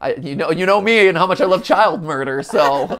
I, you know, you know me and how much I love child murder. So